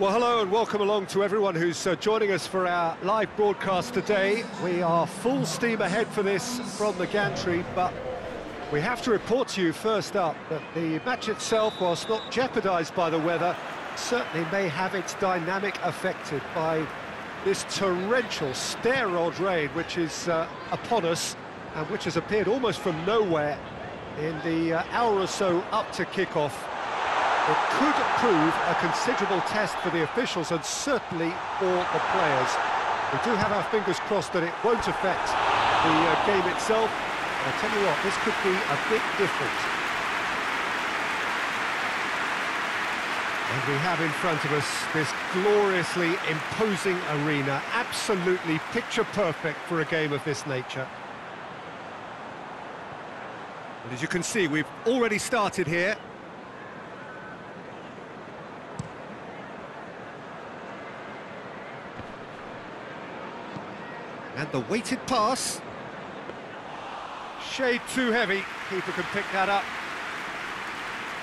Well, hello and welcome along to everyone who's uh, joining us for our live broadcast today. We are full steam ahead for this from the gantry, but we have to report to you first up that the match itself, whilst not jeopardised by the weather, certainly may have its dynamic affected by this torrential stair-rod rain which is uh, upon us and which has appeared almost from nowhere in the uh, hour or so up to kick-off. It could prove a considerable test for the officials and certainly for the players. We do have our fingers crossed that it won't affect the uh, game itself. I tell you what, this could be a bit different. And we have in front of us this gloriously imposing arena, absolutely picture perfect for a game of this nature. And as you can see, we've already started here. And the weighted pass. Shade too heavy. Keeper can pick that up.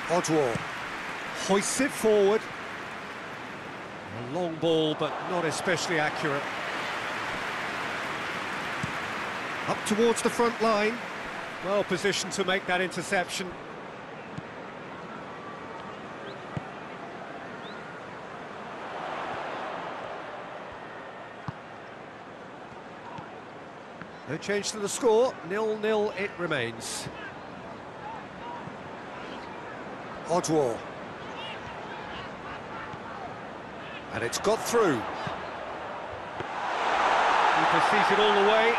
Odwall hoists it forward. A long ball, but not especially accurate. Up towards the front line. Well positioned to make that interception. No change to the score, nil-nil it remains. Odwall. And it's got through. Keeper sees it all the way.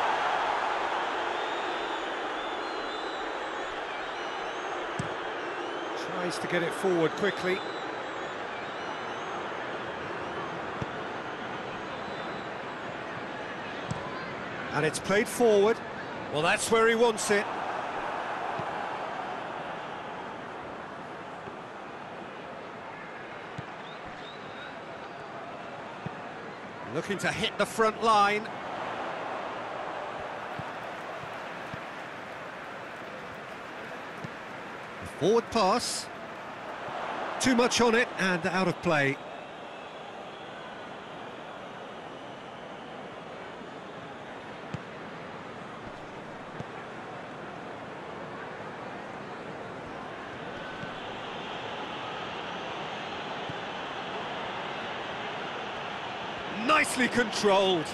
Tries to get it forward quickly. And it's played forward. Well, that's where he wants it. Looking to hit the front line. Forward pass. Too much on it and out of play. Nicely controlled.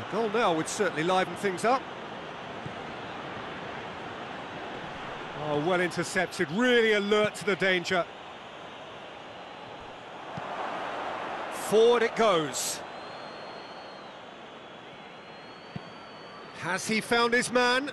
A goal now would certainly liven things up. Oh, well intercepted, really alert to the danger. Forward it goes. Has he found his man?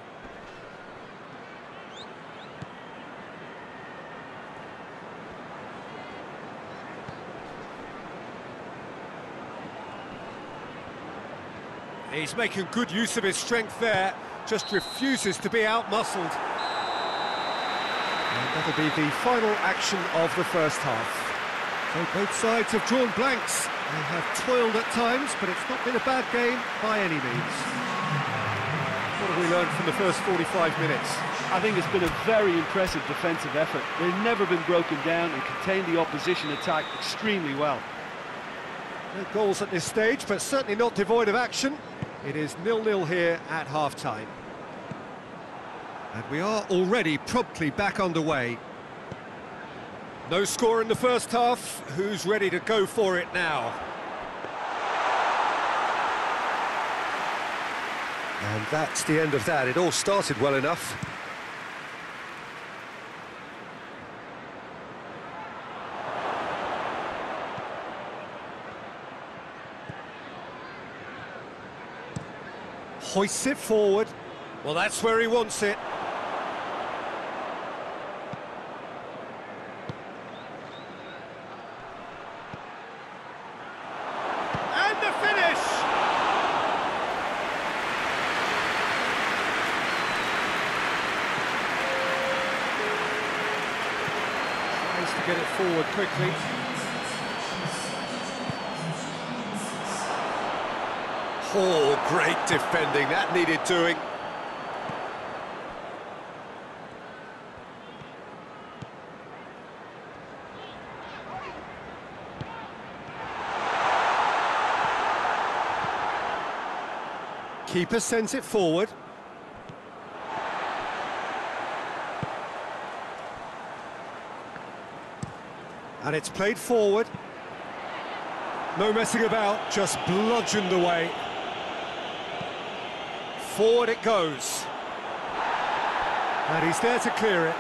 He's making good use of his strength there, just refuses to be out-muscled. And that'll be the final action of the first half. So both sides have drawn blanks. They have toiled at times, but it's not been a bad game by any means. What have we learned from the first 45 minutes? I think it's been a very impressive defensive effort. They've never been broken down and contained the opposition attack extremely well. No goals at this stage, but certainly not devoid of action. It is nil-nil here at half-time. And we are already promptly back underway. No score in the first half. Who's ready to go for it now? And that's the end of that. It all started well enough. Hoists it forward. Well, that's where he wants it. And the finish! Tries to get it forward quickly. Oh, great defending. That needed doing. Keeper sends it forward. And it's played forward. No messing about, just bludgeoned away. Forward it goes. And he's there to clear it.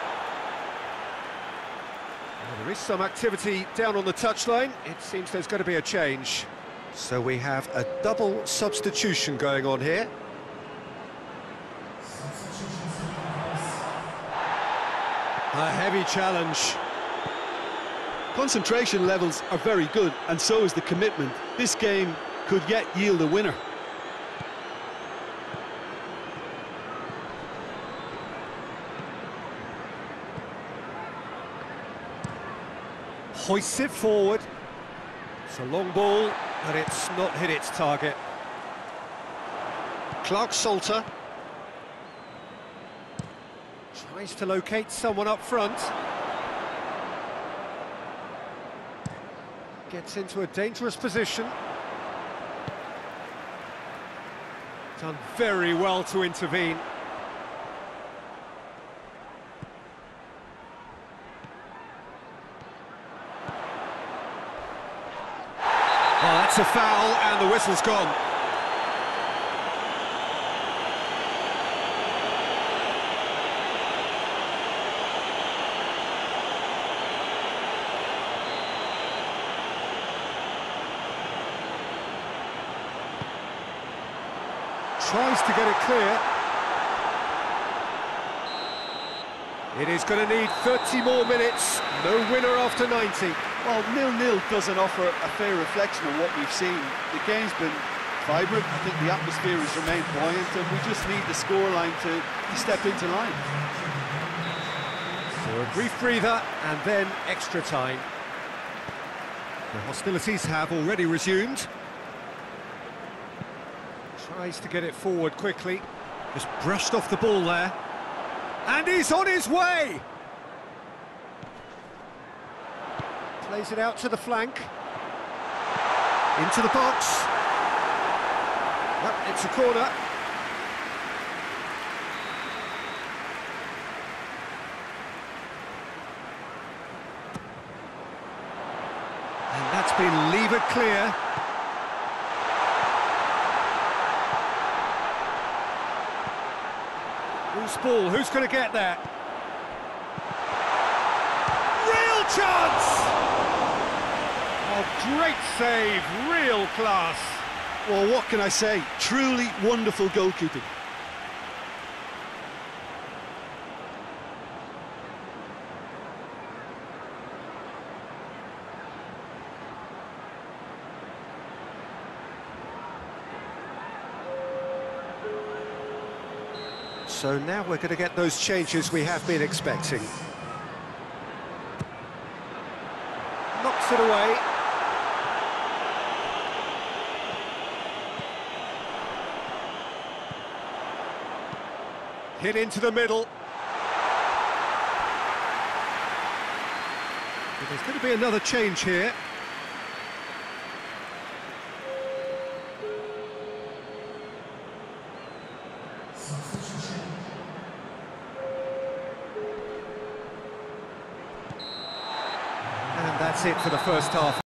Well, there is some activity down on the touchline. It seems there's going to be a change. So we have a double substitution going on here. A heavy challenge. Concentration levels are very good, and so is the commitment. This game could yet yield a winner. Hoists it forward. It's a long ball, but it's not hit its target. Clark Salter. Tries to locate someone up front. Gets into a dangerous position. Done very well to intervene. That's a foul, and the whistle's gone. Tries to get it clear. It is going to need 30 more minutes. No winner after 90. Well, nil-nil doesn't offer a fair reflection of what we've seen. The game's been vibrant. I think the atmosphere has remained buoyant, and we just need the scoreline to, to step into line. So a brief breather and then extra time. The hostilities have already resumed. Tries to get it forward quickly. Just brushed off the ball there. And he's on his way! Plays it out to the flank. Into the box. It's a corner. And that's been levered clear. Loose ball, who's going to get that? Real chance! Oh, great save, real class. Well, what can I say? Truly wonderful goalkeeping. So now we're going to get those changes we have been expecting. Knocks it away. Hit into the middle. There's going to be another change here. And that's it for the first half.